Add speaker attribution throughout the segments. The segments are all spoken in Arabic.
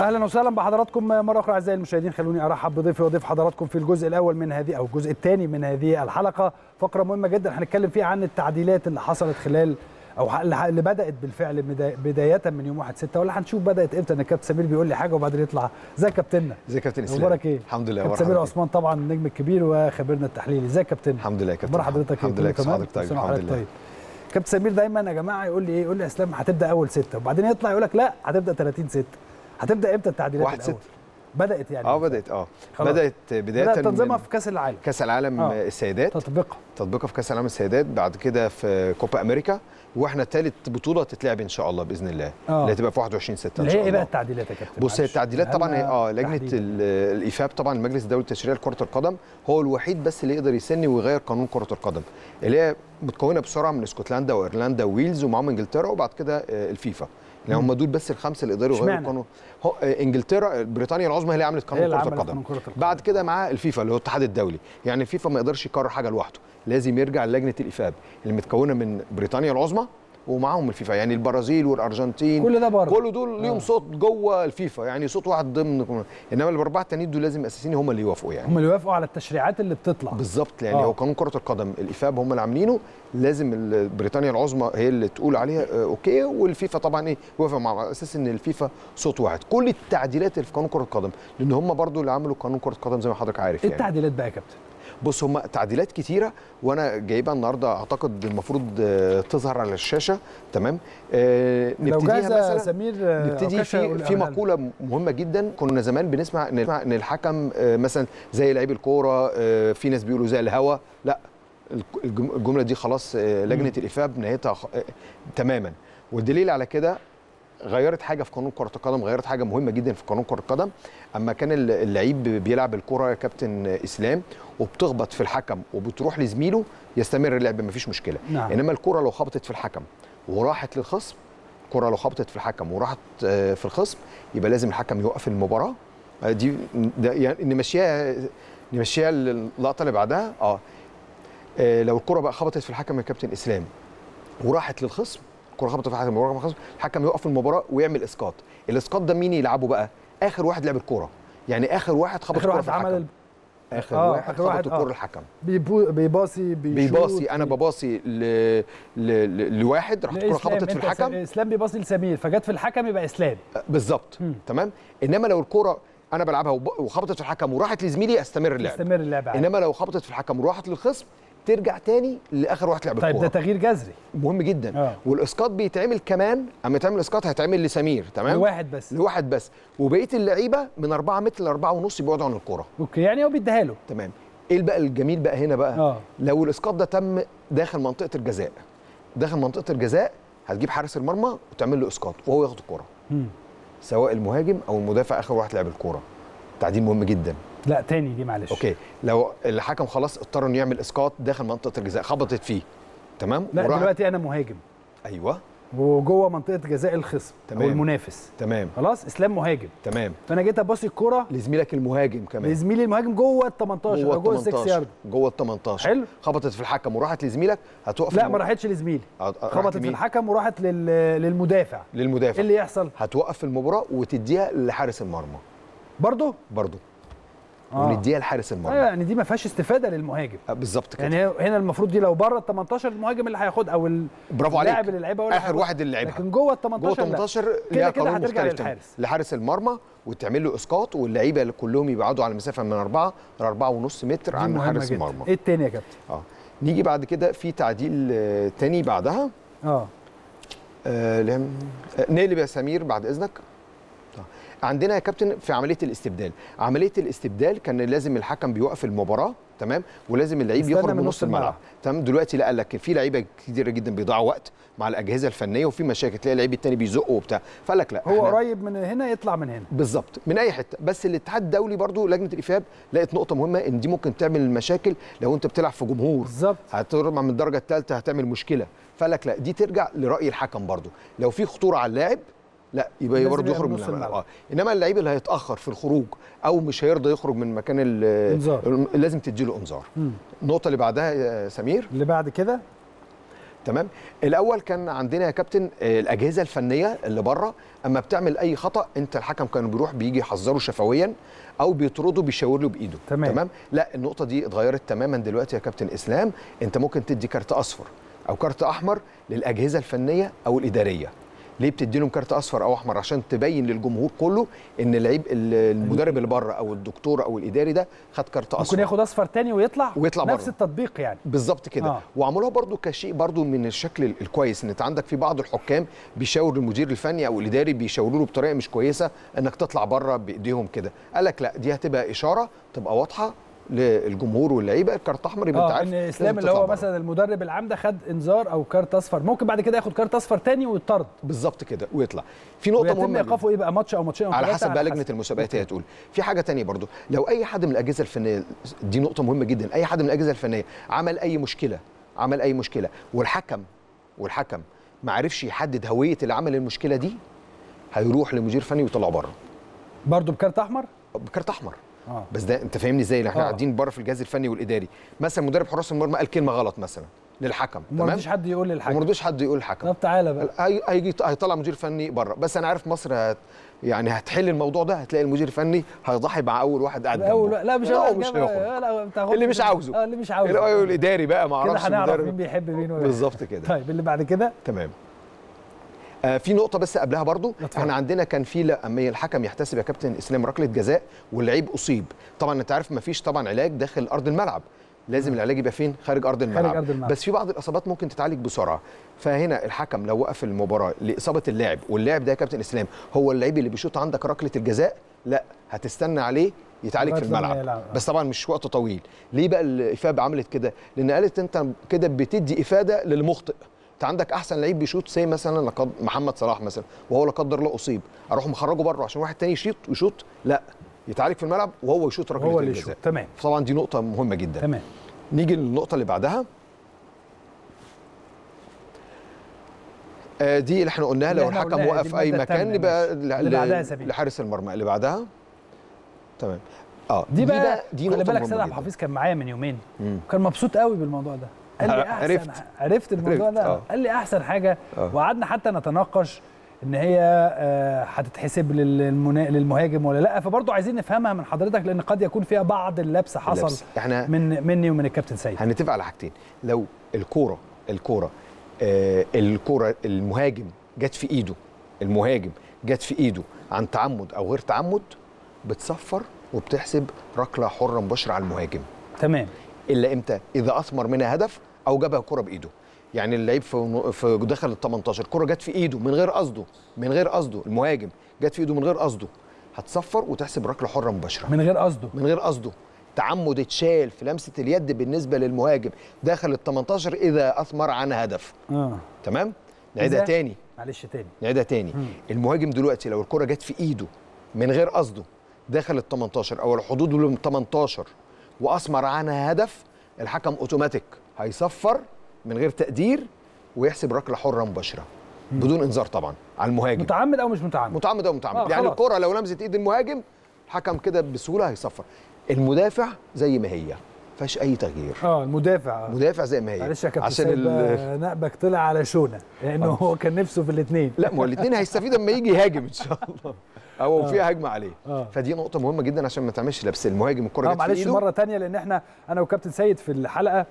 Speaker 1: أهلا وسهلا بحضراتكم مرة أخرى أعزائي المشاهدين. خلوني أرحب بضيفي وضيف حضراتكم في الجزء الأول من هذه أو الجزء الثاني من هذه الحلقة. فقرة مهمة جدا. هنتكلم فيها عن التعديلات اللي حصلت خلال أو اللي بدأت بالفعل بدايه من يوم 1 6 ولا هنشوف بدأت إمتى؟ إن الكابتن سمير بيقول لي حاجة وبعدين يطلع. زي كابتننا
Speaker 2: ازي كابتن اسلام
Speaker 1: أخبارك إيه؟
Speaker 2: الحمد لله.
Speaker 1: كابتن سمير عثمان طبعا النجم الكبير وخبيرنا التحليلي. ازي كابتن؟
Speaker 2: الحمد لله يا كابتن.
Speaker 1: حضرتك
Speaker 2: الحمد لله. حضرتك طيب. الحمد لله.
Speaker 1: كابتن سمير دايما يا جماعة يقول لي إيه؟ يقول لي أسلام هتبدأ أول ستة وبعدين يطلع يقول لك لا هتبدأ 30 6 هتبدأ إمتى التعديلات
Speaker 2: واحد
Speaker 1: الأول؟ بدأت يعني
Speaker 2: آه بدأت
Speaker 1: آه.
Speaker 2: بدأت بداية
Speaker 1: بدأت تنظيمها في كأس العالم.
Speaker 2: كأس العالم
Speaker 1: آه.
Speaker 2: السيدات.
Speaker 1: تطبيقها.
Speaker 2: تطبيقها في كأس العالم السيدات بعد كده في كوبا أمريكا وإحنا ثالث بطولة تتلعب إن شاء الله بإذن الله.
Speaker 1: آه.
Speaker 2: اللي هتبقى في 21 6
Speaker 1: إن
Speaker 2: شاء
Speaker 1: هي
Speaker 2: الله.
Speaker 1: إيه بقى التعديلات يا كابتن؟
Speaker 2: بص هي. التعديلات طبعا هي
Speaker 1: آه
Speaker 2: لجنة الايفاب طبعا المجلس الدولي التشريعي لكرة القدم هو الوحيد بس اللي يقدر يسن ويغير قانون كرة القدم اللي هي متكونة بسرعة من اسكتلندا وإيرلندا وويلز ومعاهم إنجلترا وبعد كده آه، الفيفا. يعني هم دول بس الخمسة اللي يقدروا يغيروا؟ القانون آه، انجلترا بريطانيا العظمى هي اللي عملت قانون
Speaker 1: كرة
Speaker 2: القدم.
Speaker 1: قانون كرة القدم.
Speaker 2: بعد كده معاه الفيفا اللي هو الاتحاد الدولي. يعني الفيفا ما يقدرش يقرر حاجة لوحده. لازم يرجع لجنة الإفاب اللي متكونة من بريطانيا العظمى ومعاهم الفيفا. يعني البرازيل والأرجنتين
Speaker 1: كل ده بره
Speaker 2: كل دول ليهم صوت جوه الفيفا. يعني صوت واحد ضمن إنما الأربعة التانيين دول لازم أساسيين هم اللي يوافقوا يعني.
Speaker 1: هم اللي يوافقوا على التشريعات اللي بتطلع.
Speaker 2: بالظبط. يعني
Speaker 1: آه.
Speaker 2: هو قانون كرة القدم الإفاب هم اللي عاملينه لازم بريطانيا العظمى هي اللي تقول عليها آه، أوكي. والفيفا طبعا إيه يوافق مع أساس إن الفيفا صوت واحد. كل التعديلات اللي في قانون كرة القدم لأن هم برضو اللي عملوا قانون كرة القدم زي ما حضرتك عارف يعني.
Speaker 1: التعديلات بقى يا كابتن؟
Speaker 2: بص هم تعديلات كتيرة وأنا جايبها النهارده أعتقد المفروض آه، تظهر على الشاشة. تمام؟ آه نبتديها مثلا
Speaker 1: سمير آه،
Speaker 2: نبتدي في في. مقولة مهمة جدا. كنا زمان بنسمع إن الحكم مثلا زي لعيب الكورة في ناس بيقولوا زي الهوا. لا الج- الجم- الجملة دي خلاص لجنة الإفاب نهايتها خ- تماما. والدليل على كده غيرت حاجة في قانون كرة القدم غيرت حاجة مهمة جدا في قانون كرة القدم. أما كان ال- اللعيب بيلعب الكرة يا كابتن إسلام وبتخبط في الحكم وبتروح لزميله يستمر اللعب مفيش مشكلة.
Speaker 1: نعم.
Speaker 2: إنما الكرة لو خبطت في الحكم وراحت للخصم الكرة لو خبطت في الحكم وراحت آه، في الخصم يبقى لازم الحكم يوقف المباراة. آه، دي ده يعني نمشيها نمشيها اللقطة اللي بعدها. آه. آه، لو الكرة بقى خبطت في الحكم يا كابتن إسلام وراحت للخصم الكرة خبطت في الحكم وراحت للخصم الحكم يوقف المباراة ويعمل إسقاط. الإسقاط ده مين يلعبه بقى؟ آخر واحد لعب الكوره يعني آخر واحد خبط الكرة
Speaker 1: واحد
Speaker 2: في الحكم.
Speaker 1: ال-
Speaker 2: آخر
Speaker 1: آه،
Speaker 2: واحد
Speaker 1: آخر واحد،
Speaker 2: الكوره
Speaker 1: آه.
Speaker 2: الحكم
Speaker 1: بيبو- بيباصي
Speaker 2: بيباصي أنا بباصي ل... ل... ل... لواحد راحت الكرة
Speaker 1: لإسلام.
Speaker 2: خبطت في الحكم.
Speaker 1: إسلام بيباصي لسمير فجت في الحكم يبقى إسلام.
Speaker 2: بالظبط.
Speaker 1: مم.
Speaker 2: تمام؟ إنما لو الكرة أنا بلعبها وخبطت في الحكم وراحت لزميلي استمر اللعب.
Speaker 1: يستمر اللعب عادي.
Speaker 2: إنما لو خبطت في الحكم وراحت للخصم ترجع تاني لآخر واحد لعب
Speaker 1: طيب ده
Speaker 2: الكوره
Speaker 1: تغيير جذري.
Speaker 2: مهم جدا.
Speaker 1: آه.
Speaker 2: والإسقاط بيتعمل كمان أما يتعمل إسقاط هيتعمل لسمير تمام؟
Speaker 1: لواحد بس.
Speaker 2: لواحد بس. وبقية اللعيبة من 4 متر ل 4 ونص بيبعدوا عن الكورة.
Speaker 1: أوكي يعني هو بيديها له.
Speaker 2: تمام. إيه بقى الجميل بقى هنا بقى؟
Speaker 1: آه.
Speaker 2: لو الإسقاط ده تم داخل منطقة الجزاء. داخل منطقة الجزاء هتجيب حارس المرمى وتعمل له إسقاط وهو ياخد
Speaker 1: الكورة.
Speaker 2: سواء المهاجم أو المدافع آخر واحد لعب الكورة. تعديل مهم جدا.
Speaker 1: لا تاني دي معلش.
Speaker 2: أوكي. لو الحكم خلاص اضطر إنه يعمل إسقاط داخل منطقة الجزاء خبطت فيه. تمام؟
Speaker 1: لا
Speaker 2: وراحت-
Speaker 1: دلوقتي أنا مهاجم.
Speaker 2: أيوه.
Speaker 1: وجوه منطقة جزاء الخصم أو
Speaker 2: تمام.
Speaker 1: المنافس.
Speaker 2: تمام.
Speaker 1: خلاص؟ إسلام مهاجم.
Speaker 2: تمام.
Speaker 1: فأنا جيت أباصي الكوره
Speaker 2: لزميلك المهاجم كمان.
Speaker 1: لزميلي المهاجم جوه ال 18 أو جوه ال 6 يارد
Speaker 2: جوه ال 18
Speaker 1: حلو.
Speaker 2: خبطت في الحكم وراحت لزميلك. هتوقف
Speaker 1: لا
Speaker 2: الم-
Speaker 1: ما راحتش لزميلي.
Speaker 2: آه، راحت
Speaker 1: خبطت في؟ الحكم وراحت لل... للمدافع. إيه
Speaker 2: للمدافع
Speaker 1: اللي يحصل؟
Speaker 2: هتوقف المباراة وتديها لحارس المرمى.
Speaker 1: برضه
Speaker 2: برضه
Speaker 1: آه.
Speaker 2: ونديها لحارس
Speaker 1: آه
Speaker 2: المرمى
Speaker 1: يعني دي ما فيهاش استفادة للمهاجم
Speaker 2: آه، بالظبط كده
Speaker 1: يعني هنا المفروض دي لو بره ال 18 المهاجم اللي هياخد أو ال-
Speaker 2: برافو عليك
Speaker 1: اللاعب اللي لعبها آخر.
Speaker 2: واحد اللي لعبها
Speaker 1: لكن جوه ال 18
Speaker 2: جوه
Speaker 1: لا.
Speaker 2: 18
Speaker 1: كده
Speaker 2: ليها
Speaker 1: كده
Speaker 2: قانون
Speaker 1: هترجع
Speaker 2: مختلف.
Speaker 1: للحارس.
Speaker 2: لحارس المرمى وتعمل له إسقاط واللعيبة اللي كلهم يبعدوا على مسافه من 4 ل 4 ونص متر
Speaker 1: دي
Speaker 2: عن حارس
Speaker 1: جدا.
Speaker 2: المرمى
Speaker 1: إيه التاني يا كابتن
Speaker 2: آه نيجي بعد كده في تعديل آه، تاني بعدها آه آه آه، نقلب يا سمير بعد إذنك آه. عندنا يا كابتن في عملية الاستبدال. عملية الاستبدال كان لازم الحكم بيوقف المباراة تمام؟ ولازم اللعيب يخرج
Speaker 1: من نص
Speaker 2: الملعب. تمام؟ دلوقتي لا قال لك في لعيبة كتيرة جدا بيضيعوا وقت مع الأجهزة الفنية وفي مشاكل تلاقي اللعيب التاني بيزقه وبتاع. فقال لك لا
Speaker 1: هو قريب من هنا يطلع من هنا.
Speaker 2: بالظبط من أي حتة. بس الاتحاد الدولي برضو لجنة الافاب لقت نقطة مهمة إن دي ممكن تعمل مشاكل لو أنت بتلعب في جمهور.
Speaker 1: بالظبط.
Speaker 2: هترمى من الدرجة الثالثه هتعمل مشكلة. فقال لك لا دي ترجع لرأي الحكم برضو. لو في خطورة على اللاعب لا يبقى برضه يخرج
Speaker 1: من
Speaker 2: الملعب. آه. إنما اللعيب اللي هيتأخر في الخروج أو مش هيرضى يخرج من مكان ال-
Speaker 1: إنذار.
Speaker 2: لازم تديله انذار. النقطة اللي بعدها يا سمير.
Speaker 1: اللي بعد كده؟
Speaker 2: تمام. الأول كان عندنا يا كابتن الأجهزة الفنية اللي بره. أما بتعمل أي خطأ أنت الحكم كان بيروح بيجي يحذره شفويا أو بيطرده بيشاور له بإيده.
Speaker 1: تمام.
Speaker 2: تمام؟ لا النقطة دي اتغيرت تماما دلوقتي يا كابتن إسلام. أنت ممكن تدي كارت أصفر أو كارت أحمر للأجهزة الفنية أو الإدارية. ليه بتدي لهم كارت أصفر أو أحمر؟ عشان تبين للجمهور كله إن اللعيب المدرب اللي بره أو الدكتور أو الإداري ده خد كارت أصفر.
Speaker 1: ممكن ياخد أصفر تاني ويطلع
Speaker 2: ويطلع
Speaker 1: نفس
Speaker 2: بره.
Speaker 1: التطبيق يعني.
Speaker 2: بالظبط كده.
Speaker 1: آه.
Speaker 2: وعملوها برضو كشيء برضو من الشكل ال- الكويس إن انت عندك في بعض الحكام بيشاور المدير الفني أو الإداري بيشاوروا له بطريقة مش كويسة إنك تطلع بره بإيديهم كده. قال لك لا دي هتبقى إشارة تبقى واضحة للجمهور واللعيبة. الكارت أحمر يبقى أنت
Speaker 1: آه
Speaker 2: عارف إن
Speaker 1: إسلام اللي هو
Speaker 2: بره.
Speaker 1: مثلا المدرب العام ده خد إنذار أو كارت أصفر. ممكن بعد كده ياخد كارت أصفر تاني ويطرد.
Speaker 2: بالظبط كده ويطلع. في نقطة مهمة.
Speaker 1: إيقافه إيه بقى؟ ماتش أو ماتشين
Speaker 2: على حسب بقى لجنة المسابقات هي تقول في حاجة تانية برضو. لو أي حد من الأجهزة الفنية دي نقطة مهمة جدا. أي حد من الأجهزة الفنية عمل أي مشكلة عمل أي مشكلة والحكم والحكم ما عرفش يحدد هوية اللي عمل المشكلة دي هيروح لمدير فني ويطلعه بره.
Speaker 1: برضه بكارت أحمر؟
Speaker 2: بكارت أحمر.
Speaker 1: آه.
Speaker 2: بس ده انت فاهمني إزاي؟ إحنا
Speaker 1: آه.
Speaker 2: قاعدين بره في الجهاز الفني والاداري. مثلا مدرب حراس المرمى قال كلمة غلط مثلا للحكم
Speaker 1: ما
Speaker 2: تمام؟
Speaker 1: رضيش حد يقول للحكم.
Speaker 2: رضوش حد يقول الحكم.
Speaker 1: طب تعالى بقى.
Speaker 2: هي- هيجي هيطلع مدير فني بره. بس أنا عارف مصر هت يعني هتحل الموضوع ده هتلاقي المدير الفني هيضحي مع اول واحد قاعد
Speaker 1: اول. لا مش
Speaker 2: لا مش
Speaker 1: لا بتاخد
Speaker 2: اللي مش عاوزه.
Speaker 1: اللي مش عاوزه.
Speaker 2: الاداري بقى ما
Speaker 1: كده
Speaker 2: أعرفش
Speaker 1: هنعرف
Speaker 2: المدرب.
Speaker 1: مين بيحب مين.
Speaker 2: بالظبط كده.
Speaker 1: طيب اللي بعد كده؟
Speaker 2: تمام. آه في نقطة بس قبلها برضو.
Speaker 1: اتفضل.
Speaker 2: إحنا عندنا كان في لا الحكم يحتسب يا كابتن إسلام ركلة جزاء واللعيب أصيب. طبعا أنت عارف مفيش طبعا علاج داخل أرض الملعب. لازم العلاج يبقى فين؟ خارج أرض الملعب.
Speaker 1: أرض الملعب.
Speaker 2: بس في بعض الإصابات ممكن تتعالج بسرعة. فهنا الحكم لو وقف المباراة لإصابة اللاعب واللاعب ده يا كابتن إسلام هو اللعيب اللي بيشوط عندك ركلة الجزاء؟ لا هتستنى عليه يتعالج في الملعب. بس طبعا مش وقت طويل. ليه بقى الإفادة عملت كده؟ لأن قالت أنت كده بتدي إفادة للمخطئ. انت عندك احسن لعيب بيشوط زي مثلا لقد محمد صلاح مثلا وهو لا قدر الله اصيب. أروح مخرجه بره عشان واحد تاني يشيط ويشوط لا. يتعالج في الملعب وهو يشوط ركله
Speaker 1: هو اللي
Speaker 2: الجزاء.
Speaker 1: تمام.
Speaker 2: طبعا دي نقطة مهمة جدا.
Speaker 1: تمام.
Speaker 2: نيجي للنقطة اللي بعدها. آه، دي اللي إحنا قلناها لو الحكم وقف
Speaker 1: دي أي
Speaker 2: مكان يبقى. لحارس المرمى. اللي بعدها؟ تمام. آه
Speaker 1: دي بقى
Speaker 2: دي
Speaker 1: خلي
Speaker 2: نقطة
Speaker 1: بالك سيد عبد الحفيظ كان معايا من يومين.
Speaker 2: مم.
Speaker 1: كان مبسوط قوي بالموضوع ده. قال لي أحسن
Speaker 2: عرفت.
Speaker 1: عرفت الموضوع
Speaker 2: عرفت،
Speaker 1: ده.
Speaker 2: آه.
Speaker 1: قال لي أحسن حاجة.
Speaker 2: آه.
Speaker 1: وقعدنا حتى نتناقش إن هي آه، هتتحسب للمنا- للمهاجم ولا لأ. فبرضه عايزين نفهمها من حضرتك لأن قد يكون فيها بعض اللبس حصل
Speaker 2: اللبس. إحنا
Speaker 1: من مني ومن الكابتن سيد.
Speaker 2: هنتفق على حاجتين. لو الكورة الكورة آه الكورة المهاجم جت في إيده المهاجم جت في إيده عن تعمد أو غير تعمد بتصفر وبتحسب ركلة حرة مباشرة على المهاجم.
Speaker 1: تمام.
Speaker 2: إلا إمتى؟ إذا أثمر منها هدف أو جابها كره بإيده. يعني اللعيب في في داخل ال 18 كره جت في إيده من غير قصده من غير قصده المهاجم جت في إيده من غير قصده. هتصفر وتحسب ركلة حرة مباشرة.
Speaker 1: من غير قصده.
Speaker 2: من غير قصده. تعمد اتشال في لمسة اليد بالنسبة للمهاجم. داخل ال 18 إذا أثمر عن هدف.
Speaker 1: آه.
Speaker 2: تمام؟ نعيدها تاني.
Speaker 1: معلش تاني.
Speaker 2: نعيدها تاني.
Speaker 1: مم.
Speaker 2: المهاجم دلوقتي لو الكرة جت في إيده من غير قصده داخل ال 18 أو الحدود ال 18 وأثمر عنها هدف الحكم أوتوماتيك. هيصفر من غير تقدير ويحسب ركلة حرة مباشرة بدون إنذار طبعا على المهاجم.
Speaker 1: متعمد أو مش متعمد؟
Speaker 2: متعمد أو متعمد.
Speaker 1: آه،
Speaker 2: يعني. الكرة لو لمست إيد المهاجم الحكم كده بسهولة هيصفر. المدافع زي ما هي فيهاش أي تغيير.
Speaker 1: آه المدافع. آه.
Speaker 2: مدافع زي ما هي.
Speaker 1: معلش يا كابتن
Speaker 2: عشان
Speaker 1: نقبك طلع على شونة لأنه هو كان نفسه في الاثنين
Speaker 2: لا ما هو الاثنين هيستفيد اما يجي يهاجم إن شاء الله. أو فيها هجمة عليه.
Speaker 1: آه.
Speaker 2: فدي نقطة مهمة جدا عشان ما تعملش لبس المهاجم الكرة في
Speaker 1: معلش مرة تانية لأن إحنا أنا وكابتن سيد في الحلقة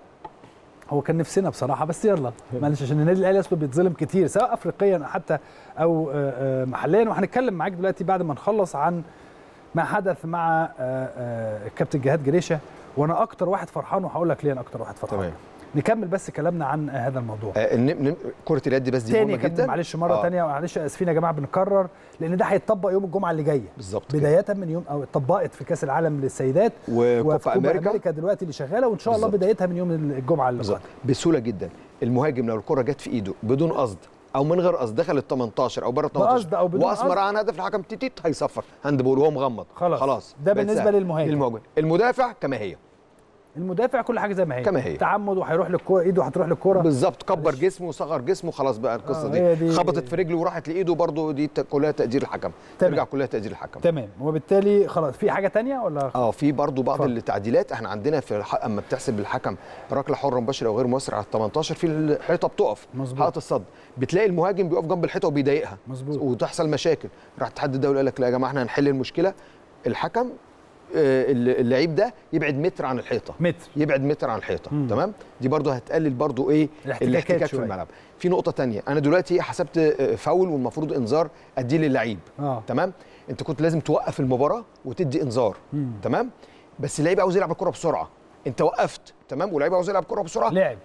Speaker 1: هو كان نفسنا بصراحة بس يلا معلش عشان النادي الأهلي اصله بيتظلم كتير سواء افريقيا حتى أو آه، آه، محليا. وهنتكلم معاك دلوقتي بعد ما نخلص عن ما حدث مع آه، آه، الكابتن جهاد جريشة. وأنا أكتر واحد فرحان وهقول لك ليه أنا أكتر واحد فرحان.
Speaker 2: تمام.
Speaker 1: نكمل بس كلامنا عن هذا الموضوع
Speaker 2: آه كرة اليد بس دي
Speaker 1: مهمة
Speaker 2: جدا
Speaker 1: معلش مرة
Speaker 2: آه.
Speaker 1: تانية معلش آسفين يا جماعة بنكرر لأن ده هيتطبق يوم الجمعة اللي جاية
Speaker 2: بالظبط كده.
Speaker 1: بداية من يوم أو اتطبقت في كأس العالم للسيدات
Speaker 2: وكوبا
Speaker 1: كوبا
Speaker 2: أمريكا
Speaker 1: أمريكا دلوقتي اللي شغالة وإن شاء الله
Speaker 2: بالظبط.
Speaker 1: بدايتها من يوم الجمعة اللي
Speaker 2: بالظبط بسهولة جدا المهاجم لو الكرة جت في إيده بدون قصد أو من غير قصد دخل ال 18 أو بره ال 18
Speaker 1: بقصد أو بدون
Speaker 2: وأثمر
Speaker 1: قصد.
Speaker 2: عن هدف الحكم تيتيت هيصفر handball وهو مغمض
Speaker 1: خلاص.
Speaker 2: خلاص
Speaker 1: ده
Speaker 2: سهلة.
Speaker 1: للمهاجم.
Speaker 2: للمهاجم المدافع كما هي
Speaker 1: المدافع كل حاجة زي ما هي
Speaker 2: كما هي.
Speaker 1: تعمد وهيروح للكورة إيده هتروح للكورة
Speaker 2: بالظبط كبر. جسمه وصغر جسمه خلاص بقى القصة
Speaker 1: آه،
Speaker 2: دي.
Speaker 1: دي-
Speaker 2: خبطت في رجله وراحت لإيده برضه دي كلها تقدير الحكم
Speaker 1: تمام.
Speaker 2: ترجع كلها تقدير الحكم
Speaker 1: تمام وبالتالي خلاص في حاجة تانية ولا
Speaker 2: آه في برضه بعض
Speaker 1: اتفضل.
Speaker 2: التعديلات إحنا عندنا في. أما بتحسب الحكم ركله حره مباشره أو غير مؤثر على ال 18 في الحيطة بتقف
Speaker 1: مظبوط.
Speaker 2: حائط الصد بتلاقي المهاجم بيقف جنب الحيطة وبيضايقها
Speaker 1: مظبوط.
Speaker 2: وتحصل مشاكل راح الاتحاد الدولي قال لك لا يا جماعة إحنا هنحل المشكلة الحكم اللعيب ده يبعد متر عن الحيطة.
Speaker 1: متر.
Speaker 2: يبعد متر عن الحيطة.
Speaker 1: مم.
Speaker 2: تمام؟ دي برضو هتقلل برضو
Speaker 1: إيه
Speaker 2: الاحتكاك في. الملعب. في نقطة تانية. أنا دلوقتي حسبت آه، فاول والمفروض إنذار أديه للعيب.
Speaker 1: آه.
Speaker 2: تمام؟ أنت كنت لازم توقف المباراة وتدي إنذار.
Speaker 1: مم.
Speaker 2: تمام؟ بس اللعيب عاوز يلعب الكرة بسرعة. أنت وقفت. تمام؟ واللعيب عاوز يلعب الكرة بسرعة.
Speaker 1: لعب.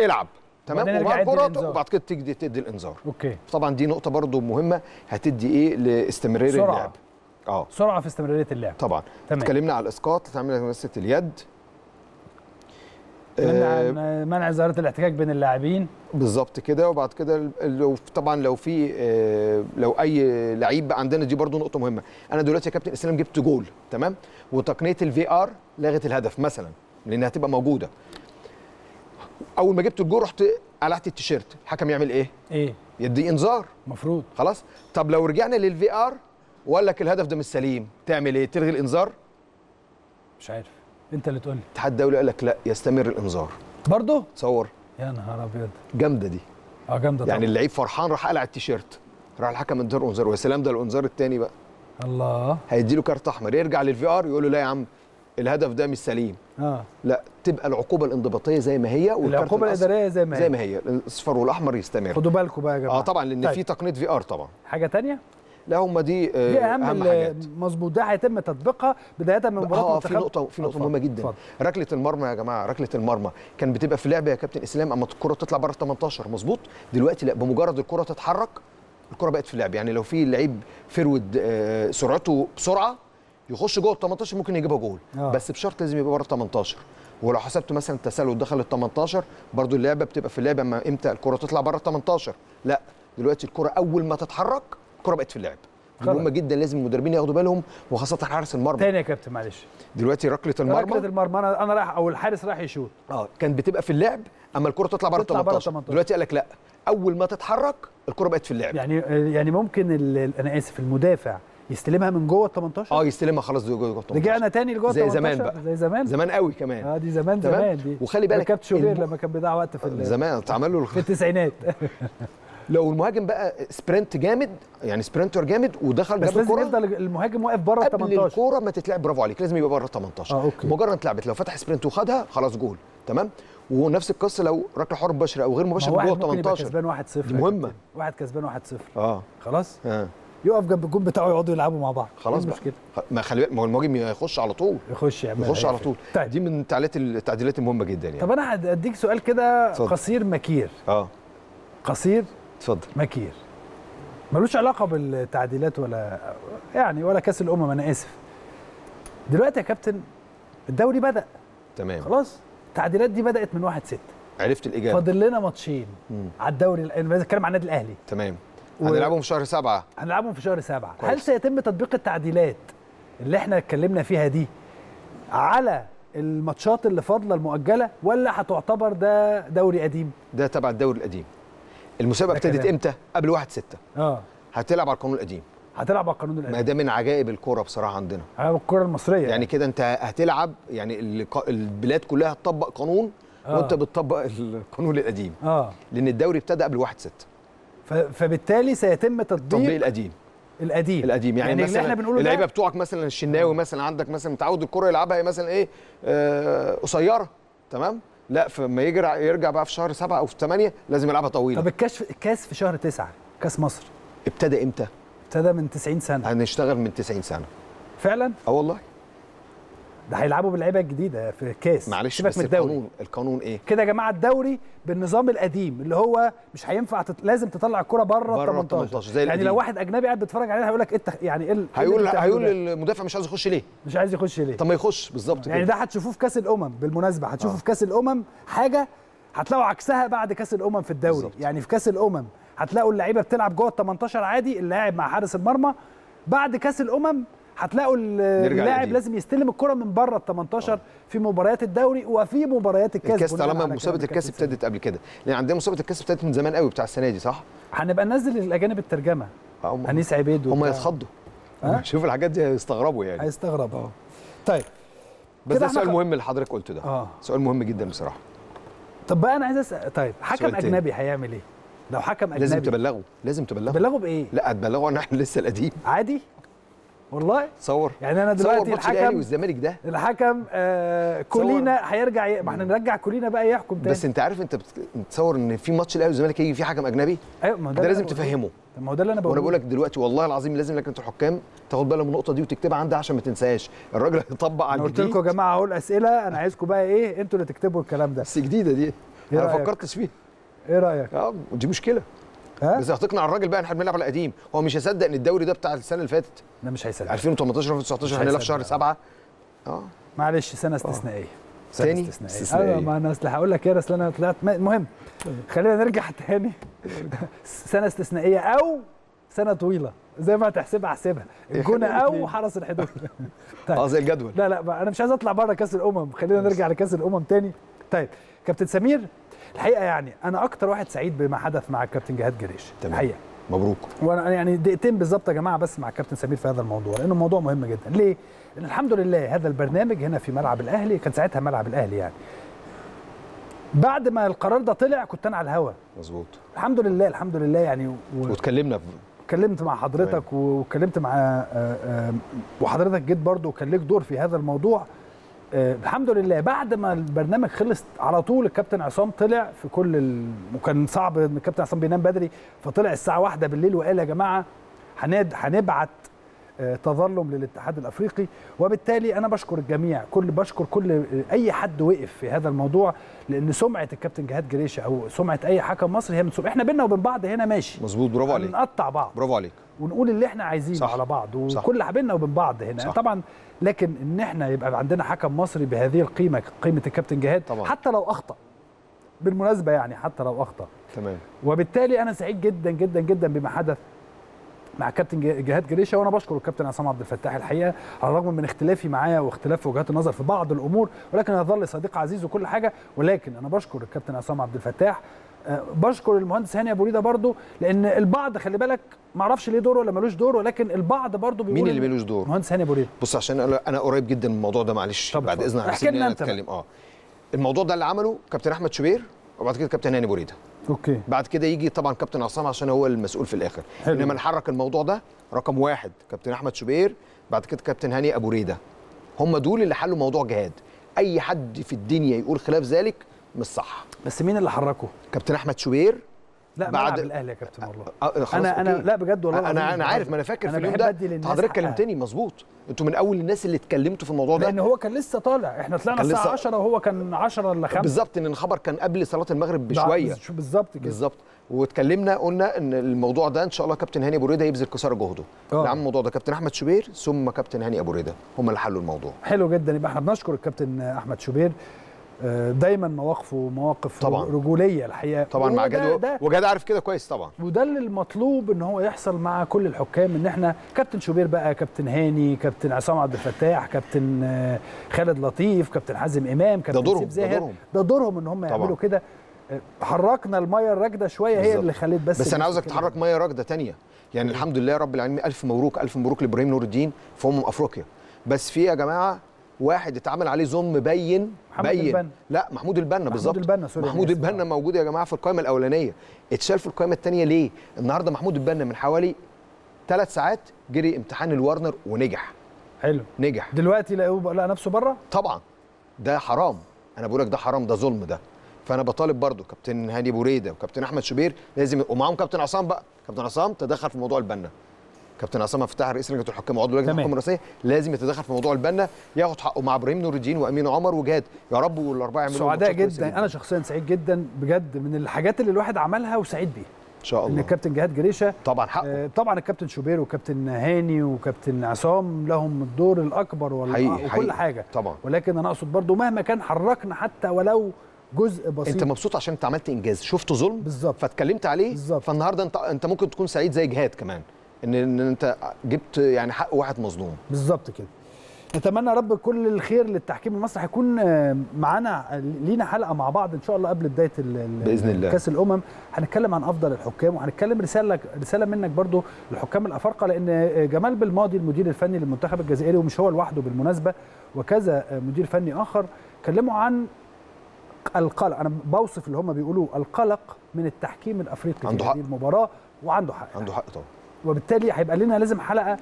Speaker 2: العب. تمام؟ وبعد
Speaker 1: الإنذار.
Speaker 2: وبعد كده تيجي تدي الإنذار.
Speaker 1: أوكي.
Speaker 2: طبعا دي نقطة برضو مهمة. هتدي إيه
Speaker 1: لإستمرار.
Speaker 2: اللعب. آه.
Speaker 1: سرعة في استمرارية اللعب.
Speaker 2: طبعا.
Speaker 1: تمام.
Speaker 2: اتكلمنا على الإسقاط تعمل مسه اليد.
Speaker 1: منع
Speaker 2: آه،
Speaker 1: منع ظاهره الاحتكاك بين اللاعبين.
Speaker 2: بالظبط كده. وبعد كده لو طبعا لو في آه، لو أي لعيب عندنا دي برضو نقطة مهمة. أنا دلوقتي يا كابتن إسلام جبت جول تمام؟ وتقنية الفي ار لغت الهدف مثلا لأنها هتبقى موجودة. أول ما جبت الجول رحت قلعت التيشيرت. الحكم يعمل إيه؟
Speaker 1: إيه؟
Speaker 2: يدي انذار.
Speaker 1: المفروض
Speaker 2: خلاص؟ طب لو رجعنا للفي ار وقال لك الهدف ده مش سليم. تعمل إيه؟ تلغي الإنذار؟
Speaker 1: مش عارف. أنت اللي تقول لي.
Speaker 2: الاتحاد الدولي قال لك لا يستمر الإنذار.
Speaker 1: برضه؟
Speaker 2: تصور.
Speaker 1: يا نهار أبيض.
Speaker 2: جامدة دي.
Speaker 1: آه جامدة
Speaker 2: يعني اللعيب فرحان راح قلع التيشيرت. راح الحكم اداله انذار ويا سلام ده الانذار الثاني بقى.
Speaker 1: الله.
Speaker 2: هيدي له كارت أحمر. يرجع للفي آر يقول له لا يا عم الهدف ده مش سليم.
Speaker 1: آه.
Speaker 2: لا تبقى العقوبة الانضباطية زي ما هي العقوبة
Speaker 1: الإدارية زي ما هي.
Speaker 2: زي ما هي. الأصفر والأحمر يستمر.
Speaker 1: خدوا بالكم بقى يا جماعة.
Speaker 2: آه طبعا لأن
Speaker 1: طيب.
Speaker 2: في تقنية في آر طبعا.
Speaker 1: حاجة تانية؟
Speaker 2: لا هم دي آه،
Speaker 1: دي
Speaker 2: أهم,
Speaker 1: ال-
Speaker 2: حاجات.
Speaker 1: مظبوط. ده هيتم تطبيقها بداية من مباراة
Speaker 2: آه
Speaker 1: منتخب
Speaker 2: في نقطة في
Speaker 1: نقطة
Speaker 2: مهمة جدا. ركلة المرمى يا جماعة ركلة المرمى. كان بتبقى في لعبة يا كابتن إسلام أما الكرة تطلع بره ال 18 مظبوط؟ دلوقتي لا بمجرد الكرة تتحرك الكرة بقت في اللعب. يعني لو في لعيب فرود آه، سرعته بسرعة يخش جوه ال 18 ممكن يجيبها جول.
Speaker 1: آه.
Speaker 2: بس بشرط لازم يبقى بره ال 18 ولو حسبت مثلا التسلل دخل ال 18 برضو اللعبة بتبقى في اللعبة أما إمتى الكرة تطلع بره ال 18 لا. دلوقتي الكرة أول ما تتحرك الكرة بقت في اللعب. مهمة جدا لازم المدربين ياخدوا بالهم وخاصة حارس المرمى.
Speaker 1: تاني يا كابتن معلش.
Speaker 2: دلوقتي ركلة المرمى
Speaker 1: ركلة المرمى. أنا أنا رايح أو الحارس رايح يشوط.
Speaker 2: آه كان بتبقى في اللعب أما الكرة تطلع بره
Speaker 1: تطلع بره
Speaker 2: 18
Speaker 1: 18.
Speaker 2: دلوقتي قال لك لا. أول ما تتحرك الكرة بقت في اللعب.
Speaker 1: يعني يعني ممكن ال- أنا آسف المدافع يستلمها من جوه ال 18
Speaker 2: آه يستلمها خلاص جوه جوه 18
Speaker 1: رجعنا تاني لجوه ال
Speaker 2: زي
Speaker 1: 18
Speaker 2: زمان بقى.
Speaker 1: زي زمان؟
Speaker 2: زمان قوي كمان.
Speaker 1: آه دي زمان
Speaker 2: تمام؟
Speaker 1: زمان دي.
Speaker 2: وخلي بالك
Speaker 1: كابتن شوبير
Speaker 2: الم-
Speaker 1: لما كان بيضيع وقت في ال-
Speaker 2: زمان اتعمل له
Speaker 1: في. التسعينات.
Speaker 2: لو المهاجم بقى سبرنت جامد يعني sprinter جامد ودخل
Speaker 1: بس لازم يفضل المهاجم واقف بره ال
Speaker 2: قبل
Speaker 1: 18
Speaker 2: الكوره ما تتلعب برافو عليك لازم يبقى بره ال 18
Speaker 1: آه، okay.
Speaker 2: مجرد اتلعبت لو فتح sprint وخدها خلاص جول تمام؟ ونفس القصة لو ركله حر مباشره أو غير مباشره
Speaker 1: واحد
Speaker 2: جوه
Speaker 1: يبقى
Speaker 2: 18
Speaker 1: كسبان 1-0
Speaker 2: دي
Speaker 1: يا
Speaker 2: مهمة.
Speaker 1: كابتن. واحد كسبان 1-0
Speaker 2: آه.
Speaker 1: خلاص؟
Speaker 2: آه.
Speaker 1: يقف جنب الجون بتاعه يقعدوا يلعبوا مع بعض.
Speaker 2: خلاص
Speaker 1: إيه
Speaker 2: بقى.
Speaker 1: المشكلة؟
Speaker 2: ما خلي بالك ما هو المهاجم يخش على طول.
Speaker 1: يخش يعمل
Speaker 2: يخش على طول.
Speaker 1: طيب.
Speaker 2: دي من التعديلات التعديلات المهمة جدا يعني.
Speaker 1: طب أنا هديك سؤال كده. قصير مكير.
Speaker 2: آه.
Speaker 1: قصير
Speaker 2: اتفضل.
Speaker 1: مكير ملوش علاقة بالتعديلات ولا يعني ولا كأس الأمم أنا آسف. دلوقتي يا كابتن الدوري بدأ.
Speaker 2: تمام.
Speaker 1: خلاص؟ التعديلات دي بدأت من 1 6
Speaker 2: عرفت الإجابة.
Speaker 1: فاضل لنا ماتشين. على الدوري أنا بتكلم عن النادي الأهلي.
Speaker 2: تمام.
Speaker 1: و-
Speaker 2: هنلعبهم في شهر سبعة.
Speaker 1: هنلعبهم في شهر سبعة.
Speaker 2: كويس.
Speaker 1: هل سيتم تطبيق التعديلات اللي إحنا اتكلمنا فيها دي على الماتشات اللي فاضلة المؤجلة ولا هتعتبر ده دوري قديم؟
Speaker 2: ده تبع الدوري القديم.
Speaker 1: المسابقة
Speaker 2: ابتدت. إمتى؟ قبل 1 6
Speaker 1: آه.
Speaker 2: هتلعب على القانون القديم.
Speaker 1: هتلعب على القانون
Speaker 2: ما
Speaker 1: القديم.
Speaker 2: ده من عجائب الكورة بصراحة عندنا.
Speaker 1: على الكرة المصرية.
Speaker 2: يعني كده أنت هتلعب يعني البلاد كلها هتطبق قانون
Speaker 1: آه.
Speaker 2: وأنت بتطبق القانون القديم.
Speaker 1: آه.
Speaker 2: لأن الدوري ابتدى قبل 1 6
Speaker 1: ف- فبالتالي سيتم
Speaker 2: التطبيق
Speaker 1: تطبيق
Speaker 2: القديم.
Speaker 1: القديم.
Speaker 2: القديم. يعني,
Speaker 1: يعني
Speaker 2: مثلا
Speaker 1: اللعيبة
Speaker 2: بتوعك مثلا الشناوي مثلا عندك مثلا متعود الكرة يلعبها مثلا إيه؟ آه، قصيرة. تمام؟ لا فما يرجع يرجع بقى في شهر سبعة أو في ثمانية لازم يلعبها طويلة.
Speaker 1: طب الكاس الكاس في شهر تسعة كاس مصر.
Speaker 2: ابتدى إمتى؟
Speaker 1: ابتدى من 90 سنة.
Speaker 2: هنشتغل من 90 سنة.
Speaker 1: فعلا؟
Speaker 2: آه والله.
Speaker 1: ده هيلعبوا باللعيبة الجديدة في الكاس
Speaker 2: معلش بس
Speaker 1: من الدوري.
Speaker 2: القانون القانون إيه؟
Speaker 1: كده يا جماعة الدوري بالنظام القديم اللي هو مش هينفع تت... لازم تطلع الكرة بره ال
Speaker 2: بره
Speaker 1: 18
Speaker 2: 18 زي
Speaker 1: يعني
Speaker 2: القديم.
Speaker 1: لو واحد أجنبي قاعد بيتفرج علينا هيقول لك انت يعني إيه إيه
Speaker 2: هيقول هيقول؟ المدافع مش عايز يخش ليه؟
Speaker 1: مش عايز يخش ليه؟
Speaker 2: طب ما يخش بالظبط
Speaker 1: يعني
Speaker 2: كده.
Speaker 1: ده هتشوفوه في كأس الأمم بالمناسبة. هتشوفوا
Speaker 2: آه.
Speaker 1: في كأس الأمم حاجة هتلاقوا عكسها بعد كأس الأمم في الدوري.
Speaker 2: بالظبط.
Speaker 1: يعني في كأس الأمم هتلاقوا اللعيبة بتلعب جوه ال 18 عادي اللاعب مع حارس المرمى. بعد كأس الأمم هتلاقوا اللاعب. لازم يستلم الكرة من بره ال 18 في مباريات الدوري وفي مباريات الكاس
Speaker 2: الكاس طالما مسابقه الكاس. ابتدت قبل كده لأن عندنا مسابقه الكاس ابتدت من زمان قوي بتاع السنة دي صح؟
Speaker 1: هنبقى ننزل الأجانب الترجمة
Speaker 2: هم
Speaker 1: انيس عبيد
Speaker 2: هم. يتخضوا
Speaker 1: ها؟
Speaker 2: شوف الحاجات دي هيستغربوا يعني
Speaker 1: هيستغرب آه طيب
Speaker 2: بس ده سؤال
Speaker 1: خ-
Speaker 2: مهم اللي حضرتك قلته ده
Speaker 1: آه
Speaker 2: سؤال مهم جدا بصراحة
Speaker 1: طب بقى أنا عايز أسأل طيب حكم. أجنبي هيعمل إيه؟ لو حكم أجنبي
Speaker 2: لازم تبلغوا لازم تبلغوا
Speaker 1: تبلغوا بإيه؟
Speaker 2: لا هتبلغوا إن إحنا لسه القديم
Speaker 1: عادي؟ والله؟
Speaker 2: تصور
Speaker 1: يعني
Speaker 2: أنا
Speaker 1: دلوقتي الحكم
Speaker 2: والزمالك ده.
Speaker 1: الحكم آه كولينا هيرجع ي... ما إحنا نرجع كولينا بقى يحكم تاني.
Speaker 2: بس انت عارف انت بت- بتصور ان في ماتش الأهلي والزمالك هيجي فيه حكم أجنبي؟
Speaker 1: أيوه ما
Speaker 2: ده
Speaker 1: اللي
Speaker 2: لازم. تفهمه.
Speaker 1: طب ما هو ده اللي أنا بقوله
Speaker 2: وأنا بقول لك دلوقتي والله العظيم لازم لجنه الحكام تاخد بالها من النقطة دي وتكتبها عندها عشان ما تنساهاش. الراجل هيطبق على
Speaker 1: أنا قلت
Speaker 2: الجديد.
Speaker 1: لكم يا جماعة أهو الأسئلة أنا عايزكم بقى إيه أنتوا اللي تكتبوا الكلام ده.
Speaker 2: بس جديدة دي.
Speaker 1: إيه
Speaker 2: أنا ما؟ فكرتش فيها.
Speaker 1: إيه رأيك؟
Speaker 2: آه ودي
Speaker 1: مشكلة؟
Speaker 2: بس هتقنع الراجل بقى إن إحنا بنلعب على القديم هو مش هيصدق إن الدوري ده بتاع السنة اللي فاتت؟
Speaker 1: ده مش هيصدق.
Speaker 2: 2018
Speaker 1: مش
Speaker 2: 2019 هنلعب في شهر
Speaker 1: هيصدق.
Speaker 2: 7 آه.
Speaker 1: معلش سنة استثنائية. سنة
Speaker 2: تاني؟ استثنائية.
Speaker 1: أيوه ما أنا أصل هقول لك إيه اصل أنا طلعت المهم خلينا نرجع تاني. سنة استثنائية أو سنة طويلة. زي ما هتحسبها احسبها الجونه
Speaker 2: خلينا أو.
Speaker 1: حرس الحدود. طيب.
Speaker 2: زي الجدول.
Speaker 1: لا لا أنا مش عايز أطلع بره كأس الأمم. خلينا نرجع لكأس الأمم تاني. طيب كابتن سمير الحقيقة يعني أنا أكتر واحد سعيد بما حدث مع الكابتن جهاد جريش
Speaker 2: تمام.
Speaker 1: الحقيقة.
Speaker 2: مبروك.
Speaker 1: وأنا يعني دقيقتين بالظبط يا جماعة بس مع الكابتن سمير في هذا الموضوع لأنه موضوع مهم جدا. ليه؟ لأن الحمد لله هذا البرنامج هنا في ملعب الأهلي كان ساعتها ملعب الأهلي يعني. بعد ما القرار ده طلع كنت أنا على الهوا.
Speaker 2: مظبوط.
Speaker 1: الحمد لله الحمد لله يعني و-
Speaker 2: واتكلمنا في-
Speaker 1: واتكلمت مع حضرتك واتكلمت مع آه، آه، وحضرتك جيت برضو وكان ليك دور في هذا الموضوع. آه، الحمد لله بعد ما البرنامج خلص على طول الكابتن عصام طلع في كل ال... وكان صعب إن الكابتن عصام بينام بدري فطلع الساعة واحدة بالليل وقال يا جماعة. هنبعت تظلم للاتحاد الأفريقي وبالتالي أنا بشكر الجميع كل بشكر كل أي حد وقف في هذا الموضوع لأن سمعه الكابتن جهاد جريشه أو سمعه أي حكم مصري هي من سمعة. إحنا بينا وبين بعض هنا ماشي
Speaker 2: مظبوط برافو عليك
Speaker 1: نقطع بعض
Speaker 2: برافو عليك
Speaker 1: ونقول اللي إحنا عايزينه
Speaker 2: صح.
Speaker 1: على بعض. وكل حبيبنا وبين بعض هنا
Speaker 2: صح.
Speaker 1: طبعا لكن إن إحنا يبقى عندنا حكم مصري بهذه القيمة قيمة الكابتن جهاد
Speaker 2: طبعا.
Speaker 1: حتى لو أخطأ بالمناسبة يعني حتى لو أخطأ
Speaker 2: تمام
Speaker 1: وبالتالي أنا سعيد جدا جدا جدا بما حدث مع الكابتن جه- جهاد جريشة وأنا بشكر الكابتن عصام عبد الفتاح الحقيقة على الرغم من اختلافي معاه واختلاف وجهات النظر في بعض الأمور ولكن يظل صديق عزيز وكل حاجة ولكن أنا بشكر الكابتن عصام عبد الفتاح. آه، بشكر المهندس هاني أبو ريدة برضو لأن البعض خلي بالك ما أعرفش ليه دور ولا ملوش دور ولكن البعض برضو بيقول
Speaker 2: مين اللي ملوش دور؟
Speaker 1: المهندس هاني أبو ريدة.
Speaker 2: بص عشان أنا قريب جدا من الموضوع ده معلش بعد هسيبني
Speaker 1: لنا أنا.
Speaker 2: اتكلم آه. الموضوع ده اللي عمله كابتن أحمد شوبير وبعد كده كابتن هاني بوريده
Speaker 1: okay.
Speaker 2: بعد كده يجي طبعا كابتن عصام عشان هو المسؤول في الآخر.
Speaker 1: حلو.
Speaker 2: إنما نحرك الموضوع ده رقم واحد كابتن أحمد شوبير بعد كده كابتن هاني أبو ريدة. هم دول اللي حلوا موضوع جهاد. أي حد في الدنيا يقول خلاف ذلك مش صح.
Speaker 1: بس مين اللي حركه؟
Speaker 2: كابتن أحمد شوبير
Speaker 1: لا
Speaker 2: بعد-
Speaker 1: الأهلي يا كابتن والله.
Speaker 2: آه، خلاص
Speaker 1: أنا
Speaker 2: أنا.
Speaker 1: لا بجد والله أنا
Speaker 2: أنا عارف. ما أنا فاكر
Speaker 1: أنا
Speaker 2: في اليوم ده حضرتك. كلمتني مظبوط. أنتوا من أول الناس اللي اتكلمتوا في الموضوع ده؟
Speaker 1: لأن هو كان لسه طالع. إحنا طلعنا الساعة
Speaker 2: لسه-
Speaker 1: 10 وهو كان 10 الا 5
Speaker 2: بالظبط إن الخبر كان قبل صلاة المغرب بشوية.
Speaker 1: شو بالظبط كده.
Speaker 2: بالظبط. واتكلمنا قلنا إن الموضوع ده إن شاء الله كابتن هاني أبو ريدة يبذل قصارى جهده.
Speaker 1: آه.
Speaker 2: عمل الموضوع ده كابتن أحمد شوبير ثم كابتن هاني أبو ريدة. هم اللي حلوا الموضوع.
Speaker 1: حلو جدا. يبقى إحنا بنشكر الكابتن أحمد شوبير. آه، دايما مواقفه مواقف
Speaker 2: طبعاً.
Speaker 1: رجولية الحقيقة
Speaker 2: طبعا مع جاد
Speaker 1: ده
Speaker 2: وجاد عارف كده كويس طبعا
Speaker 1: وده اللي المطلوب إن هو يحصل مع كل الحكام إن إحنا كابتن شوبير بقى كابتن هاني كابتن عصام عبد الفتاح كابتن آه، خالد لطيف كابتن حازم إمام كابتن
Speaker 2: دورهم،
Speaker 1: سيف
Speaker 2: ده
Speaker 1: زاهر
Speaker 2: دورهم.
Speaker 1: ده دورهم إن هم. يعملوا كده آه، حركنا المية الراكدة شوية هي
Speaker 2: بالظبط.
Speaker 1: اللي خلت بس
Speaker 2: بس
Speaker 1: أنا
Speaker 2: عاوزك. تحرك مية راكدة تانية يعني الحمد لله رب العالمين ألف مبروك ألف مبروك لإبراهيم نور الدين في أمم أفريقيا بس في يا جماعة واحد اتعمل عليه ظلم بين
Speaker 1: محمود
Speaker 2: بين
Speaker 1: البنا.
Speaker 2: لا محمود البنا بالظبط.
Speaker 1: البنا، سوري،
Speaker 2: محمود. البنا موجود يا جماعة في القائمة الأولانية. اتشال في القائمة الثانية ليه؟ النهارده محمود البنا من حوالي ثلاث ساعات جري امتحان الورنر ونجح.
Speaker 1: حلو.
Speaker 2: نجح.
Speaker 1: دلوقتي لقوا لقى نفسه بره؟
Speaker 2: طبعا. ده حرام. أنا بقول لك ده حرام ده ظلم ده. فأنا بطالب برضو كابتن هاني بوريدة وكابتن أحمد شوبير لازم ومعاهم كابتن عصام بقى. كابتن عصام تدخل في موضوع البنا. كابتن عصام فتح رئيس لجنة الحكام وعضو
Speaker 1: لجنة.
Speaker 2: الحكام الرئاسيه لازم يتدخل في موضوع البنا ياخد حقه مع إبراهيم نور الدين وأمين عمر وجهاد يا رب والأربعة يعملوا
Speaker 1: سعداء جدا. أنا شخصيا سعيد جدا بجد من الحاجات اللي الواحد عملها وسعيد بيها.
Speaker 2: إن شاء
Speaker 1: إن
Speaker 2: الله.
Speaker 1: الكابتن جهاد جريشة
Speaker 2: طبعا حقه.
Speaker 1: آه، طبعا الكابتن شوبير وكابتن هاني وكابتن عصام لهم الدور الأكبر وال-
Speaker 2: حقيقي
Speaker 1: وكل
Speaker 2: حقيقي.
Speaker 1: حاجة.
Speaker 2: طبعا.
Speaker 1: ولكن أنا أقصد برضو مهما كان حركنا حتى ولو جزء بسيط.
Speaker 2: أنت مبسوط عشان أنت عملت إنجاز. شفت ظلم؟
Speaker 1: بالظبط.
Speaker 2: فاتكلمت عليه؟
Speaker 1: بالظبط.
Speaker 2: فالنهاردة أنت أنت ممكن تكون سعيد زي جهاد كمان. ان إن أنت جبت يعني حق واحد مظلوم.
Speaker 1: بالظبط كده. نتمنى رب كل الخير للتحكيم المصري هيكون معانا لينا حلقة مع بعض إن شاء الله قبل بداية
Speaker 2: بإذن الله.
Speaker 1: كأس الأمم. هنتكلم عن أفضل الحكام وهنتكلم رسالة رسالة منك برضو للحكام الأفارقة لأن جمال بالماضي المدير الفني للمنتخب الجزائري ومش هو لوحده بالمناسبة وكذا مدير فني آخر. اتكلموا عن القلق. أنا بوصف اللي هم بيقولوه القلق من التحكيم الأفريقي
Speaker 2: عنده
Speaker 1: في
Speaker 2: حق.
Speaker 1: هذه المباراة وعنده حق.
Speaker 2: عنده حق طبعا.
Speaker 1: وبالتالي هيبقى لنا لازم حلقة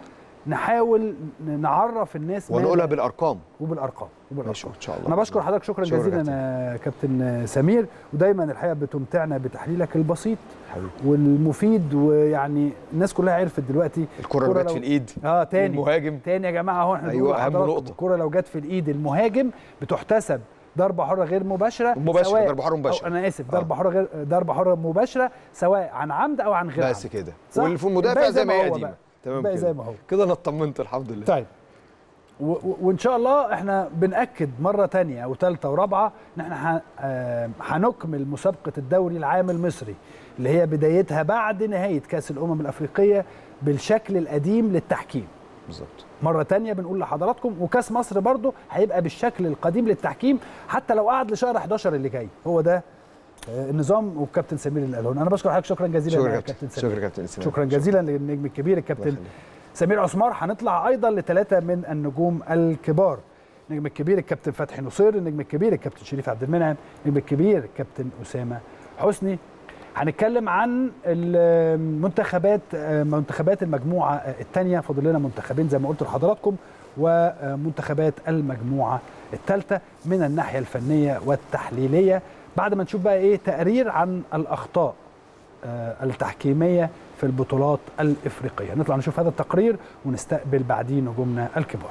Speaker 1: نحاول نعرف الناس
Speaker 2: ونقولها
Speaker 1: بالأرقام. وبالأرقام
Speaker 2: وبالأرقام. إن شاء الله.
Speaker 1: أنا بشكر حضرتك شكرا,
Speaker 2: شكرا
Speaker 1: جزيلا. يا كابتن سمير. ودايما الحقيقة بتمتعنا بتحليلك البسيط
Speaker 2: حبيبي.
Speaker 1: والمفيد ويعني الناس كلها عرفت دلوقتي الكرة
Speaker 2: اللي جت
Speaker 1: لو-
Speaker 2: في الإيد
Speaker 1: آه تاني.
Speaker 2: المهاجم
Speaker 1: تاني يا جماعة أهو إحنا
Speaker 2: أيوة،
Speaker 1: لحضراتكم
Speaker 2: نقطة.
Speaker 1: الكرة لو جت في الإيد المهاجم بتحتسب. ضربة حرة غير
Speaker 2: مباشرة ضربة حرة مباشرة.
Speaker 1: أو أنا آسف
Speaker 2: آه.
Speaker 1: ضربة حرة غير ضربة حرة مباشرة سواء عن عمد أو عن غير
Speaker 2: بس
Speaker 1: عمد.
Speaker 2: كده.
Speaker 1: صح؟
Speaker 2: واللي في المدافع
Speaker 1: الباقي
Speaker 2: زي ما هي
Speaker 1: قديمة.
Speaker 2: تمام
Speaker 1: زي ما هو.
Speaker 2: كده أنا اطمنت الحمد لله.
Speaker 1: طيب. و- و- وإن شاء الله إحنا بنأكد مرة تانية أو ثالثه ورابعة إن إحنا آه، هنكمل مسابقة الدوري العام المصري اللي هي بدايتها بعد نهاية كأس الأمم الأفريقية بالشكل القديم للتحكيم.
Speaker 2: بالظبط.
Speaker 1: مرة تانية بنقول لحضراتكم وكاس مصر برضو هيبقى بالشكل القديم للتحكيم حتى لو قعد لشهر 11 اللي جاي. هو ده آه، النظام والكابتن سمير القلهون أنا بشكر حضرتك. شكرا جزيلا
Speaker 2: شكرا كابتن
Speaker 1: سمير
Speaker 2: شكرا كابتن إسلام.
Speaker 1: شكرا جزيلا للنجم الكبير الكابتن. سمير عثمان هنطلع أيضا لثلاثه من النجوم الكبار. النجم الكبير الكابتن فتحي نصير النجم الكبير الكابتن شريف عبد المنعم النجم الكبير الكابتن أسامة حسني هنتكلم عن المنتخبات منتخبات المجموعة الثانية. فاضل لنا منتخبين زي ما قلت لحضراتكم ومنتخبات المجموعة الثالثة من الناحية الفنية والتحليلية. بعد ما نشوف بقى إيه تقرير عن الأخطاء آه، التحكيمية في البطولات الإفريقية. نطلع نشوف هذا التقرير ونستقبل بعديه نجومنا الكبار.